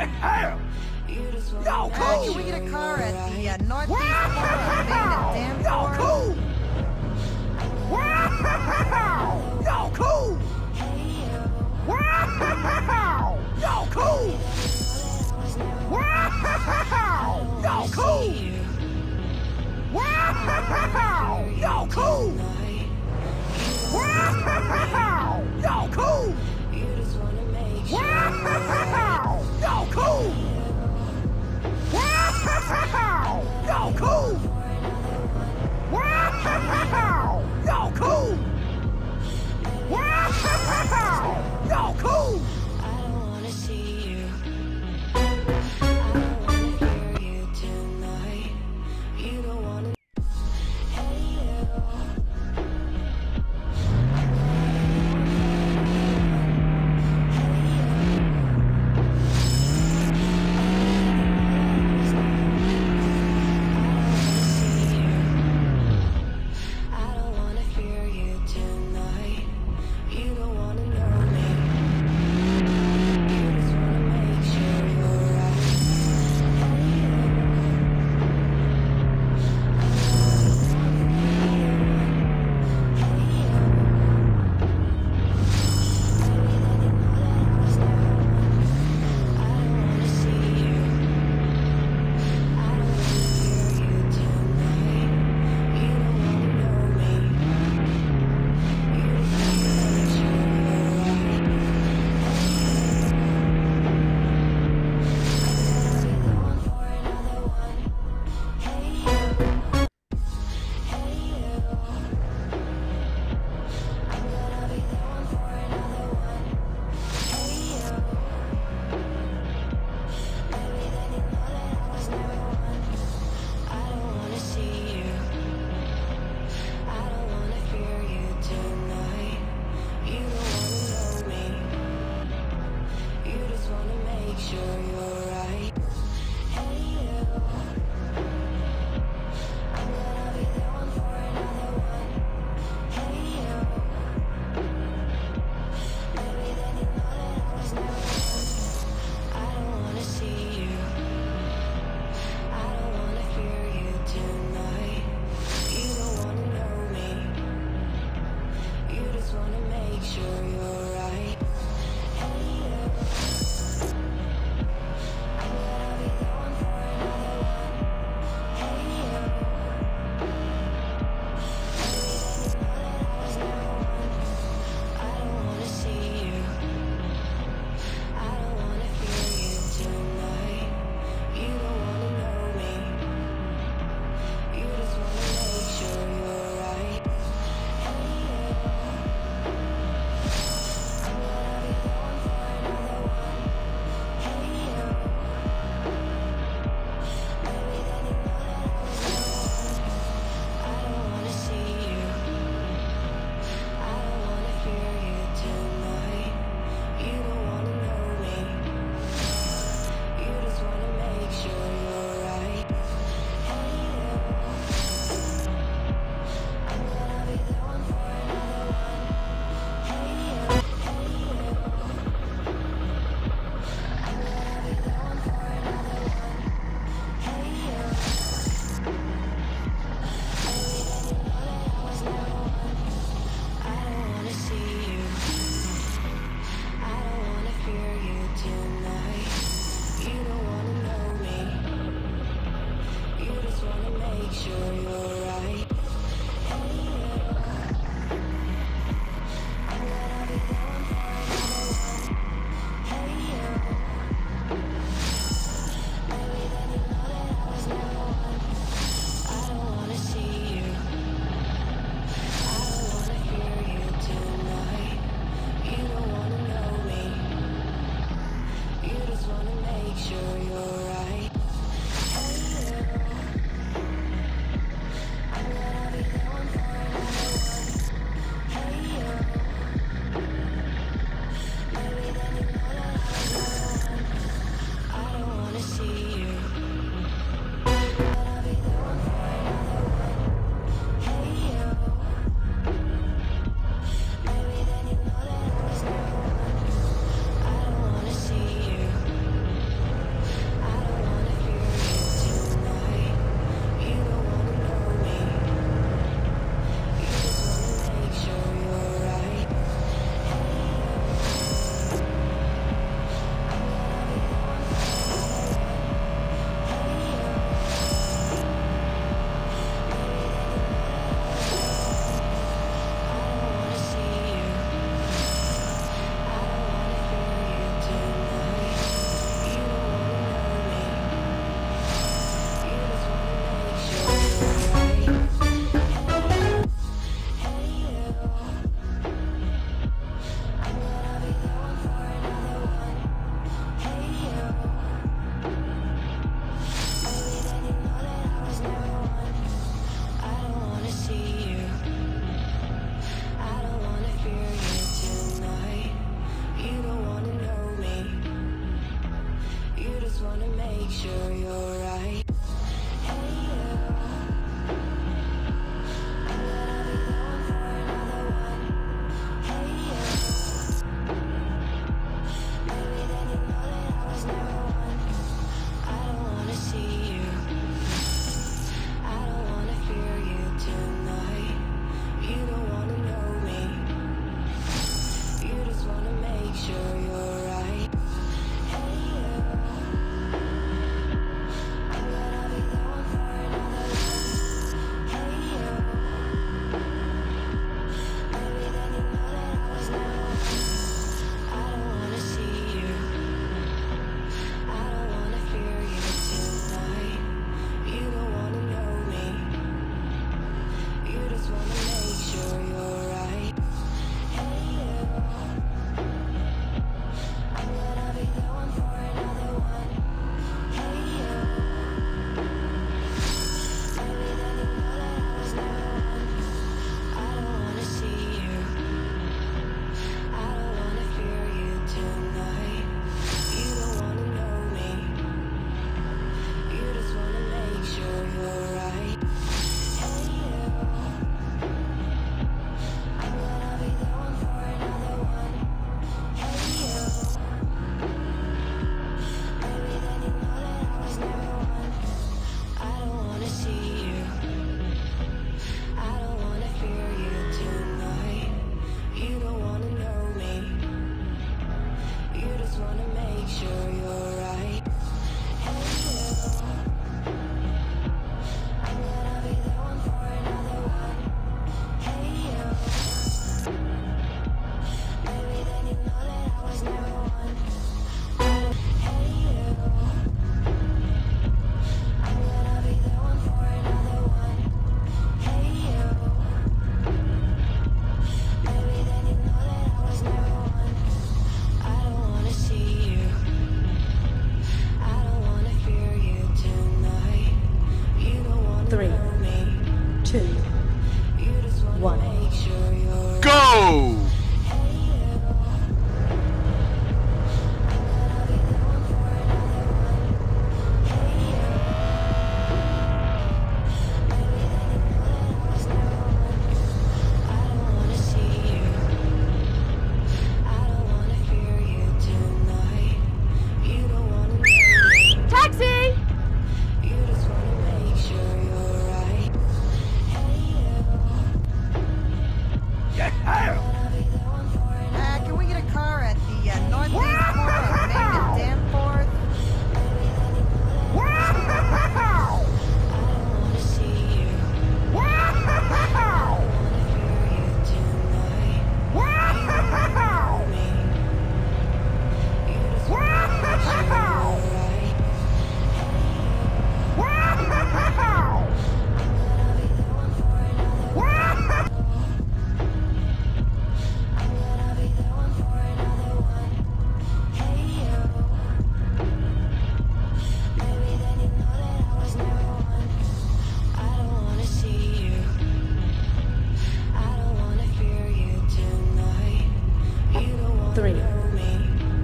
Yeah! Yo, cool! can we get a car at the uh, northeast corner of Main and Yo, cool! Wow! Yo, cool! Wow! Yo, cool! Wow! Yo, cool! Wow! Yo, cool!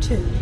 Two,